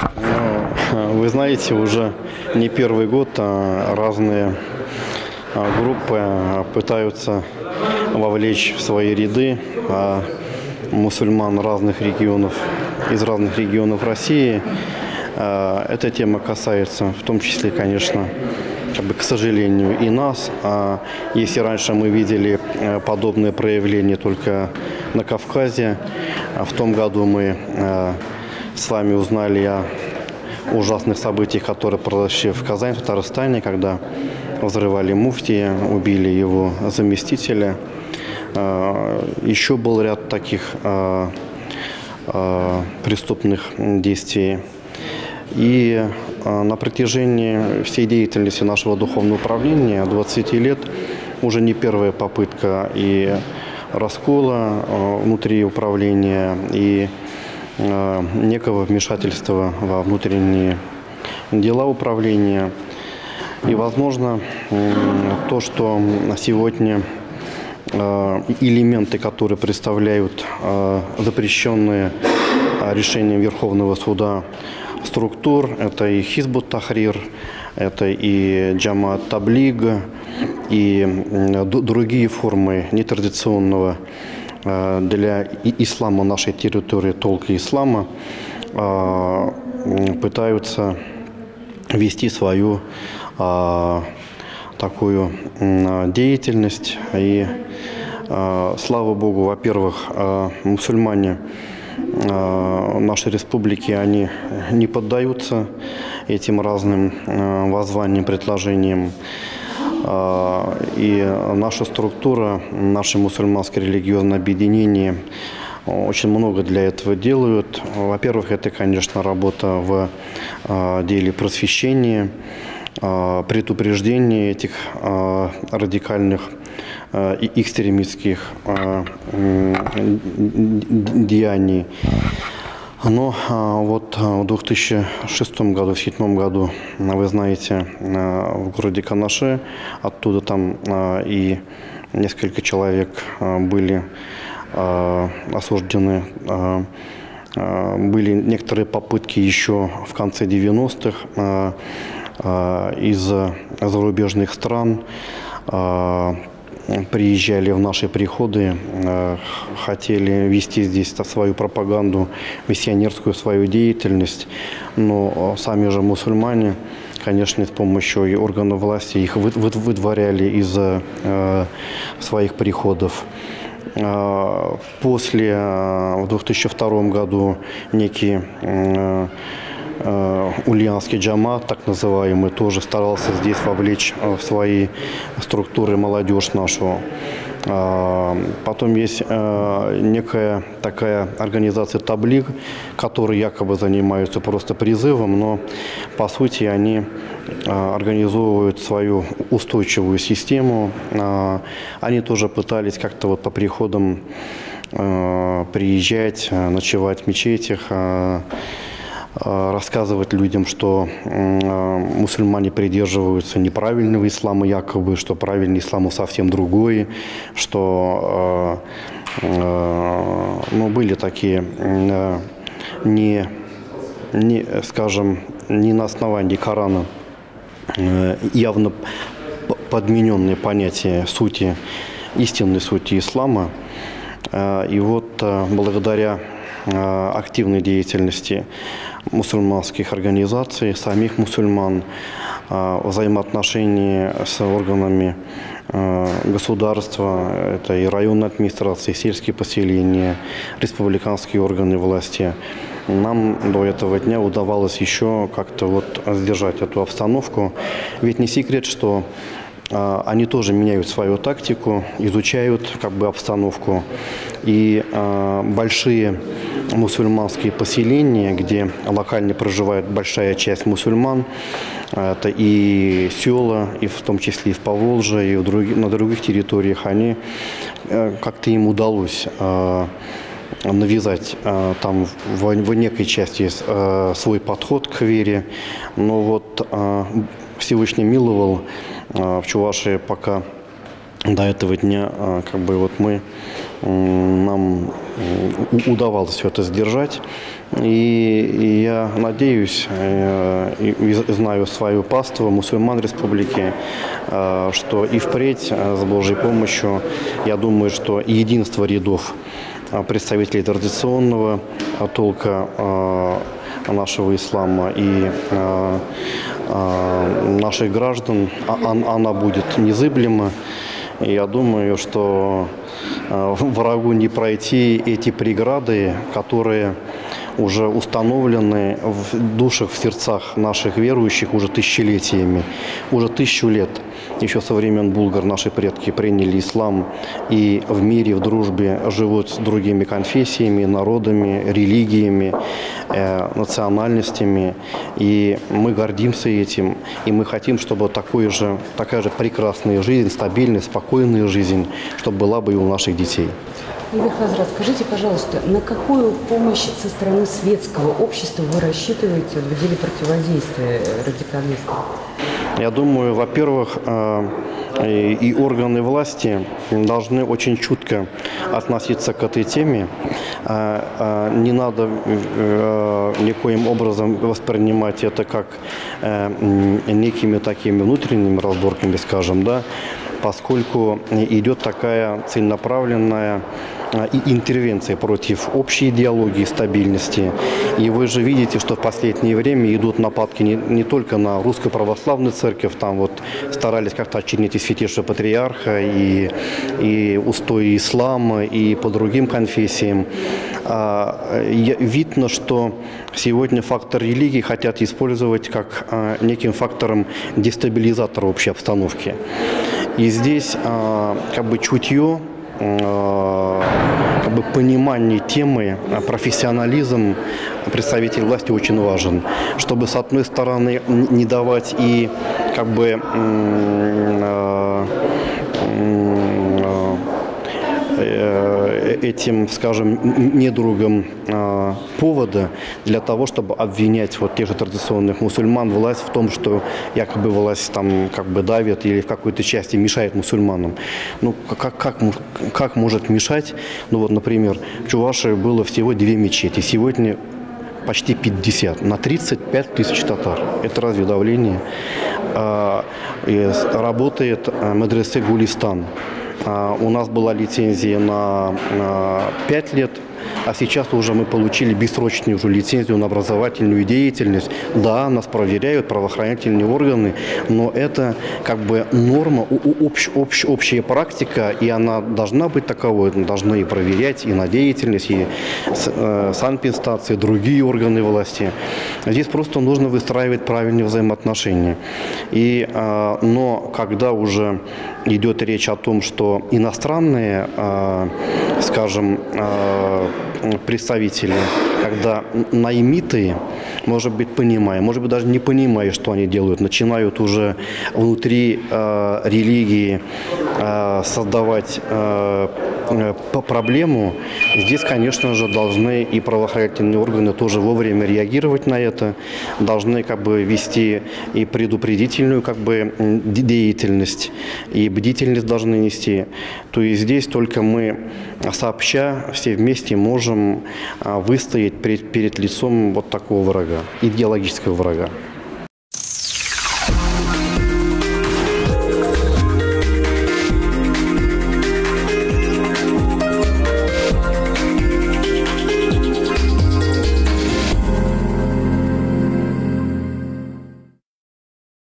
слышно. Вы знаете, уже не первый год а, разные а, группы а, пытаются вовлечь в свои ряды мусульман разных регионов, из разных регионов России. Эта тема касается в том числе, конечно, как бы, к сожалению, и нас. А если раньше мы видели э, подобные проявления только на Кавказе, в том году мы с вами узнали о ужасных событиях, которые произошли в Казани, в Татарстане, когда взрывали муфтия, убили его заместителя. Э, Еще был ряд таких э, э, преступных действий. И на протяжении всей деятельности нашего духовного управления 20 лет уже не первая попытка и раскола внутри управления, и некого вмешательства во внутренние дела управления. И, возможно, то, что сегодня э, элементы, которые представляют э, запрещенные э, решением Верховного суда структур, это и Хизбут Тахрир, это и Джамат Таблиг, и другие формы нетрадиционного э, для и- ислама нашей территории, толка ислама, э, пытаются вести свою а, такую деятельность. И слава Богу, во-первых, мусульмане нашей республики, они не поддаются этим разным воззваниям, предложениям. А, И наша структура, наше мусульманское религиозное объединение очень много для этого делают. Во-первых, это, конечно, работа в а, деле просвещения, а, предупреждения этих а, радикальных а, и экстремистских а, деяний. Но а, вот а, в 2006 году, в 2007 году, а, вы знаете, в городе Канаше, оттуда там и несколько человек были осуждены. Были некоторые попытки еще в конце 90-х а, а, из зарубежных стран приезжали в наши приходы, э, хотели вести здесь свою пропаганду, миссионерскую свою деятельность, но сами же мусульмане, конечно, с помощью и органов власти их вы- вы- выдворяли из э, своих приходов. Э, После, э, в 2002 году, некий э, э, Ульяновский джамат, так называемый, тоже старался здесь вовлечь э, в свои структуры молодежь нашу. А, Потом есть э, некая такая организация Таблик, которые якобы занимаются просто призывом, но по сути они э, организовывают свою устойчивую систему. Они тоже пытались как-то вот по приходам э, приезжать, э, ночевать в мечетях, э, э, рассказывать людям, что э, мусульмане придерживаются неправильного ислама якобы, что правильный ислам совсем другой, что э, э, ну, были такие э, не, не, скажем, не на основании Корана э, явно подмененные понятия сути, истинной сути ислама. Э, И вот э, благодаря э, активной деятельности мусульманских организаций, самих мусульман, э, взаимоотношений с органами э, государства, это и районная администрация, сельские поселения, республиканские органы власти, нам до этого дня удавалось еще как-то вот сдержать эту обстановку. Ведь не секрет, что а, они тоже меняют свою тактику, изучают как бы обстановку. И а, большие мусульманские поселения, где локально проживает большая часть мусульман, а, это и села, и в том числе и в Поволжье, и в други- на других территориях, они э, как-то им удалось а, навязать э, там в, в некой части э, свой подход к вере. Но вот э, Всевышний миловал э, в Чувашии пока до этого дня, э, как бы вот мы нам удавалось все это сдержать. И, и я надеюсь, э, и, знаю свою паству мусульман республики, э, что и впредь с Божьей помощью, я думаю, что единство рядов представителей традиционного толка нашего ислама и наших граждан, а- он- она будет незыблема. И я думаю, что э, врагу не пройти эти преграды, которые уже установлены в душах, в сердцах наших верующих уже тысячелетиями, уже тысячу лет. Еще со времен Булгар наши предки приняли ислам и в мире, в дружбе живут с другими конфессиями, народами, религиями, э, национальностями. И мы гордимся этим. И мы хотим, чтобы такой же, такая же прекрасная жизнь, стабильная, спокойная жизнь, чтобы была бы и у наших детей. Игорь Хазрат, скажите, пожалуйста, на какую помощь со стороны светского общества вы рассчитываете в деле противодействия радикализму? Я думаю, во-первых, э, и органы власти должны очень чутко относиться к этой теме. Э, э, Не надо никоим образом воспринимать это как некими такими внутренними разборками, скажем, да, поскольку идет такая целенаправленная а, и интервенция против общей идеологии стабильности. И вы же видите, что в последнее время идут нападки не, не только на русскую православную церковь, там вот старались как-то очернить и святейшего патриарха, и, и устои ислама, и по другим конфессиям. А, видно, что сегодня фактор религии хотят использовать как а, неким фактором дестабилизатора общей обстановки. И здесь а, как бы чутье, а, как бы понимание темы, а, профессионализм представителей власти очень важен, чтобы с одной стороны не давать и как бы этим, скажем, н- недругам э, повода для того, чтобы обвинять вот тех же традиционных мусульман власть в том, что якобы власть там как бы давит или в какой-то части мешает мусульманам. Ну, как, как, как может мешать? Ну вот, например, в Чувашии было всего две мечети. Сегодня почти 50 на 35 тысяч татар. Это разве давление? А, Работает а, медресе Гулистан. А, У нас была лицензия на, на 5 лет, а сейчас уже мы получили бессрочную уже лицензию на образовательную деятельность. Да, нас проверяют правоохранительные органы, но это как бы норма, общ- общ- общая практика, и она должна быть таковой. Должны и проверять и на деятельность, и э, санэпидстанции, другие органы власти. Здесь просто нужно выстраивать правильные взаимоотношения. И, э, но когда уже идет речь о том, что иностранные, э, скажем, э, представители, когда наймитые, может быть, понимая, может быть, даже не понимая, что они делают, начинают уже внутри религии создавать по- проблему, здесь, конечно же, должны и правоохранительные органы тоже вовремя реагировать на это, должны как бы вести и предупредительную как бы деятельность, и бдительность должны нести. То есть здесь только мы сообща все вместе можем а, выстоять перед, перед лицом вот такого врага, идеологического врага.